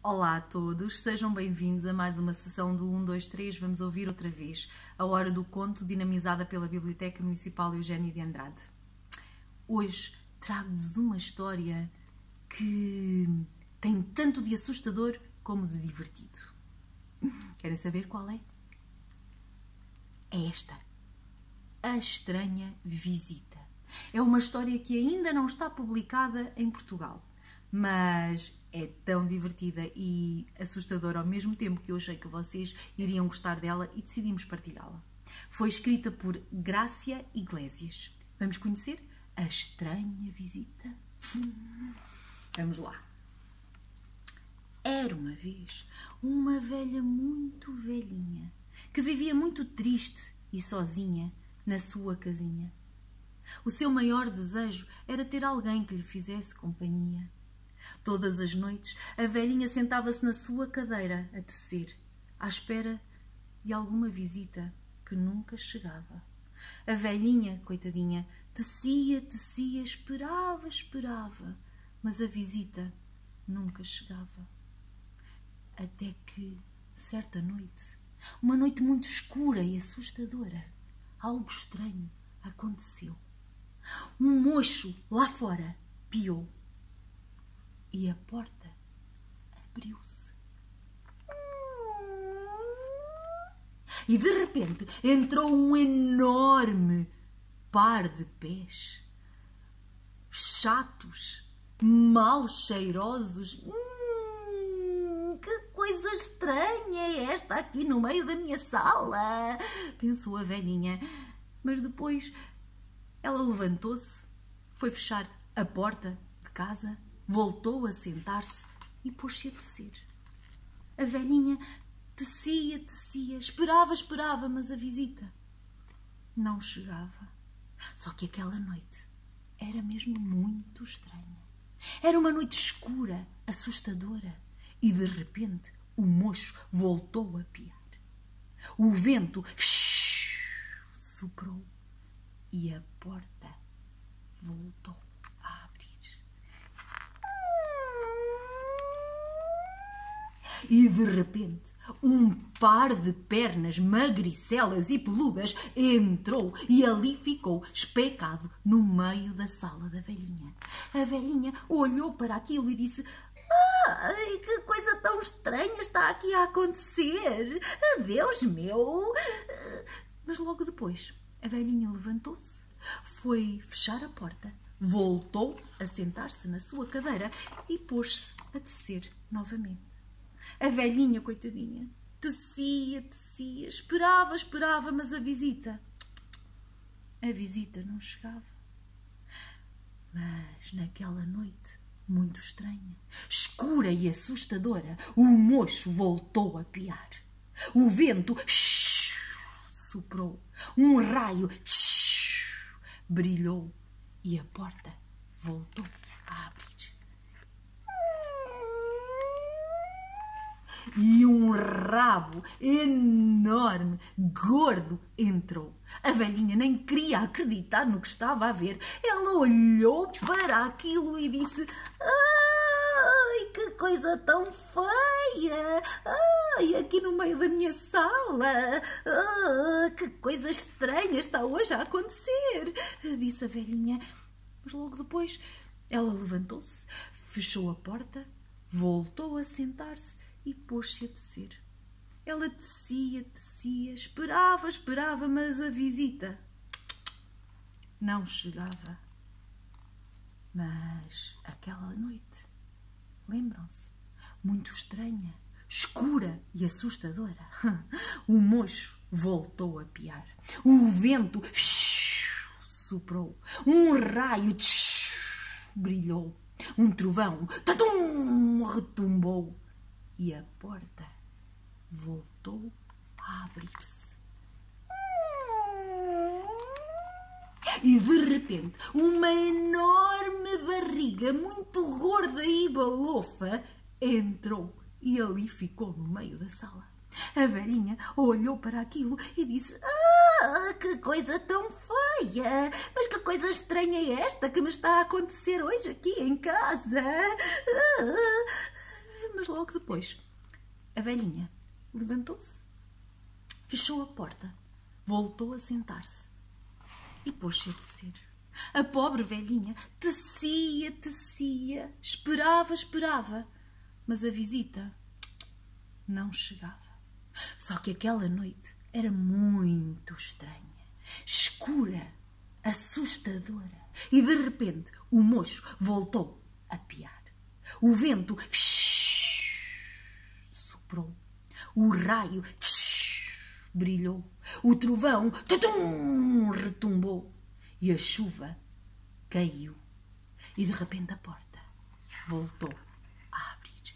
Olá a todos, sejam bem-vindos a mais uma sessão do 1, 2, 3. Vamos ouvir outra vez a Hora do Conto, dinamizada pela Biblioteca Municipal Eugênio de Andrade. Hoje trago-vos uma história que tem tanto de assustador como de divertido. Querem saber qual é? É esta: A Estranha Visita. É uma história que ainda não está publicada em Portugal mas é tão divertida e assustadora ao mesmo tempo que eu achei que vocês iriam gostar dela e decidimos partilhá-la. Foi escrita por Grácia Iglesias. Vamos conhecer a estranha visita? Vamos lá. Era uma vez uma velha muito velhinha que vivia muito triste e sozinha na sua casinha. O seu maior desejo era ter alguém que lhe fizesse companhia Todas as noites, a velhinha sentava-se na sua cadeira a tecer, à espera de alguma visita que nunca chegava. A velhinha, coitadinha, tecia, tecia, esperava, esperava, mas a visita nunca chegava. Até que, certa noite, uma noite muito escura e assustadora, algo estranho aconteceu. Um mocho lá fora piou e a porta abriu-se. E de repente entrou um enorme par de pés, chatos, mal cheirosos. Hum, que coisa estranha é esta aqui no meio da minha sala, pensou a velhinha. Mas depois ela levantou-se, foi fechar a porta de casa Voltou a sentar-se e pôs-se a tecer. A velhinha tecia, tecia, esperava, esperava, mas a visita não chegava. Só que aquela noite era mesmo muito estranha. Era uma noite escura, assustadora, e de repente o mocho voltou a piar. O vento soprou e a porta voltou. E de repente um par de pernas magricelas e peludas entrou e ali ficou especado no meio da sala da velhinha. A velhinha olhou para aquilo e disse: Ai, que coisa tão estranha está aqui a acontecer! Adeus, meu! Mas logo depois, a velhinha levantou-se, foi fechar a porta, voltou a sentar-se na sua cadeira e pôs-se a tecer novamente. A velhinha, coitadinha, tecia, tecia, esperava, esperava, mas a visita. A visita não chegava. Mas naquela noite, muito estranha, escura e assustadora, o mocho voltou a piar. O vento soprou, um raio brilhou e a porta voltou a abrir. E um rabo enorme, gordo, entrou. A velhinha nem queria acreditar no que estava a ver. Ela olhou para aquilo e disse: Ai, que coisa tão feia! Ai, aqui no meio da minha sala! Ah, que coisa estranha está hoje a acontecer! Disse a velhinha. Mas logo depois ela levantou-se, fechou a porta, voltou a sentar-se e pôs-se a tecer. Ela tecia, tecia, esperava, esperava, mas a visita não chegava. Mas aquela noite, lembram-se, muito estranha, escura e assustadora, o mocho voltou a piar. O vento soprou, um raio brilhou, um trovão tatum, retumbou e a porta voltou a abrir-se. E de repente, uma enorme barriga, muito gorda e balofa, entrou e ali ficou no meio da sala. A velhinha olhou para aquilo e disse: Ah, que coisa tão feia! Mas que coisa estranha é esta que me está a acontecer hoje aqui em casa? Ah, mas logo depois, a velhinha levantou-se, fechou a porta, voltou a sentar-se e pôs-se a tecer. A pobre velhinha tecia, tecia, esperava, esperava, mas a visita não chegava. Só que aquela noite era muito estranha, escura, assustadora, e de repente o mocho voltou a piar. O vento soprou, o raio brilhou, o trovão tutum, retumbou e a chuva caiu. E de repente a porta voltou a abrir.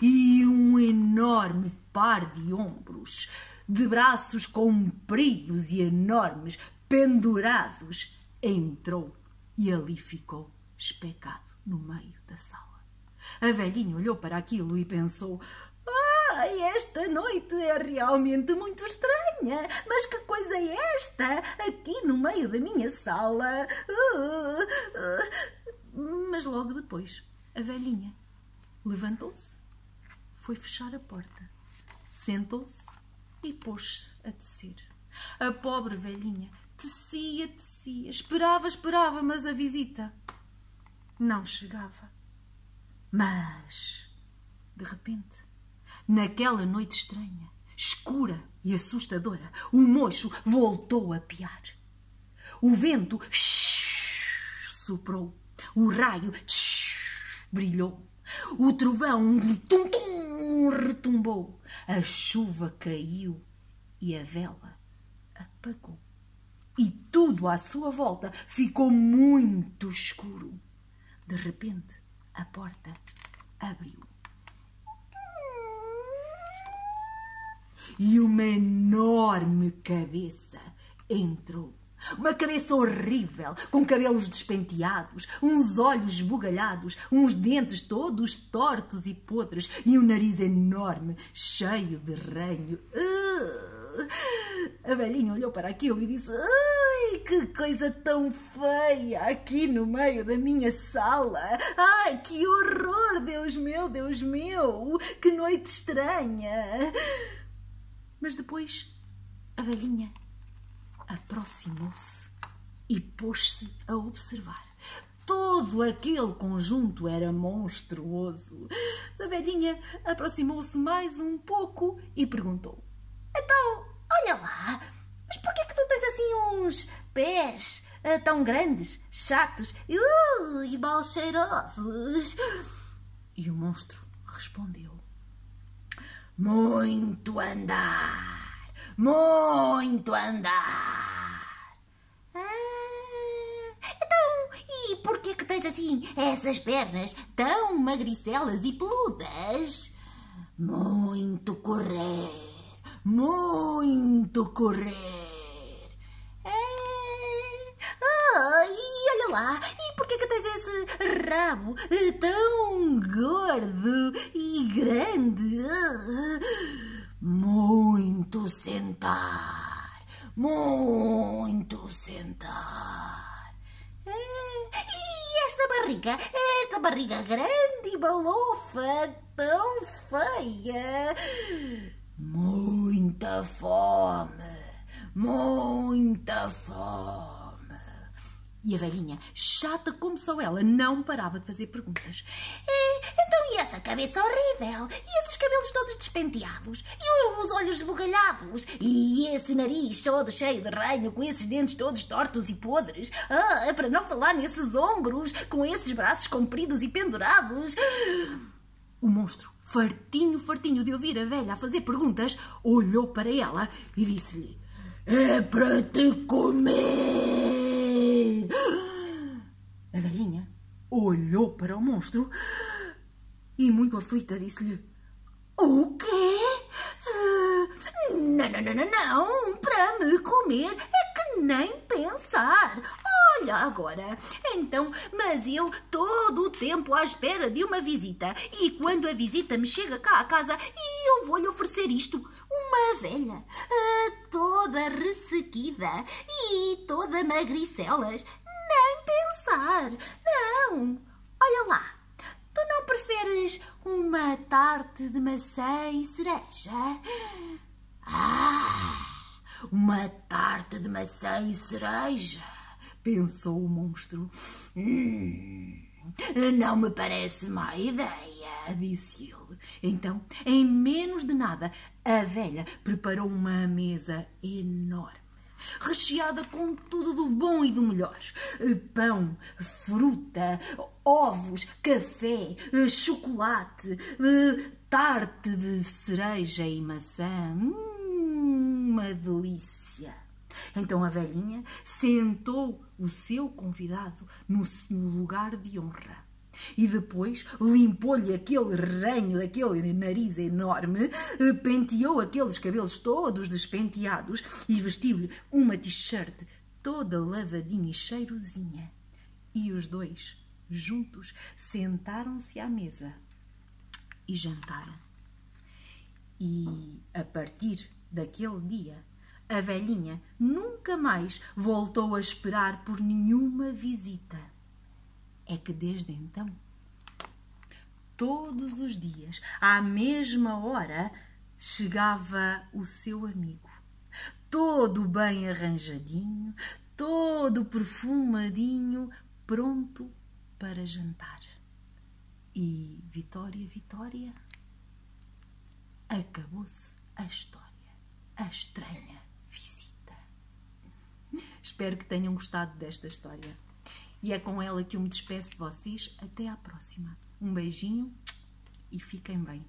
E um enorme par de ombros, de braços compridos e enormes, pendurados, entrou e ali ficou especado no meio da sala. A velhinha olhou para aquilo e pensou: Ai, esta noite é realmente muito estranha. Mas que coisa é esta? Aqui no meio da minha sala. Mas logo depois, a velhinha levantou-se, foi fechar a porta, sentou-se e pôs-se a tecer. A pobre velhinha tecia, tecia, esperava, esperava, mas a visita não chegava. Mas, de repente, Naquela noite estranha, escura e assustadora, o mocho voltou a piar. O vento soprou, o raio brilhou, o trovão tum, tum, retumbou, a chuva caiu e a vela apagou. E tudo à sua volta ficou muito escuro. De repente, a porta abriu. e uma enorme cabeça entrou. Uma cabeça horrível, com cabelos despenteados, uns olhos esbugalhados, uns dentes todos tortos e podres e um nariz enorme, cheio de ranho. Uh! A velhinha olhou para aquilo e disse: Ai, que coisa tão feia aqui no meio da minha sala! Ai, que horror, Deus meu, Deus meu! Que noite estranha! Mas depois a velhinha aproximou-se e pôs-se a observar. Todo aquele conjunto era monstruoso. A velhinha aproximou-se mais um pouco e perguntou: Então, olha lá, mas por que é que tu tens assim uns pés uh, tão grandes, chatos uh, e mal cheirosos? E o monstro respondeu: muito andar, muito andar. Ah, então, e por que que tens assim essas pernas tão magricelas e peludas? Muito correr, muito correr. E por que que tens esse rabo tão gordo e grande? Muito sentar, muito sentar. E esta barriga, esta barriga grande e balofa, tão feia. Muita fome, muita fome. E a velhinha, chata como só ela, não parava de fazer perguntas. E, então, e essa cabeça horrível? E esses cabelos todos despenteados? E os olhos esbugalhados? E esse nariz todo cheio de ranho, com esses dentes todos tortos e podres? Ah, para não falar nesses ombros, com esses braços compridos e pendurados? O monstro, fartinho, fartinho de ouvir a velha a fazer perguntas, olhou para ela e disse-lhe: É para te comer! A velhinha olhou para o monstro e, muito aflita, disse-lhe: O quê? Não, não, não, não, não, para me comer é que nem pensar. Olha agora, então, mas eu todo o tempo à espera de uma visita e quando a visita me chega cá à casa eu vou-lhe oferecer isto, uma velha, toda ressequida e toda magricelas, Não. Olha lá. uma tarte de maçã e cereja? Ah, uma tarte de maçã e cereja, pensou o monstro. Hum, não me parece má ideia, disse ele. Então, em menos de nada, a velha preparou uma mesa enorme recheada com tudo do bom e do melhor: pão, fruta, ovos, café, chocolate, tarte de cereja e maçã. Hum, uma delícia! Então a velhinha sentou o seu convidado no lugar de honra e depois limpou-lhe aquele ranho daquele nariz enorme, penteou aqueles cabelos todos despenteados e vestiu-lhe uma t-shirt toda lavadinha e cheirosinha. E os dois, juntos, sentaram-se à mesa e jantaram. E a partir daquele dia, a velhinha nunca mais voltou a esperar por nenhuma visita é que desde então, todos os dias, à mesma hora, chegava o seu amigo, todo bem arranjadinho, todo perfumadinho, pronto para jantar. E Vitória, Vitória, acabou-se a história, a estranha visita. Espero que tenham gostado desta história. E é com ela que eu me despeço de vocês. Até à próxima. Um beijinho e fiquem bem.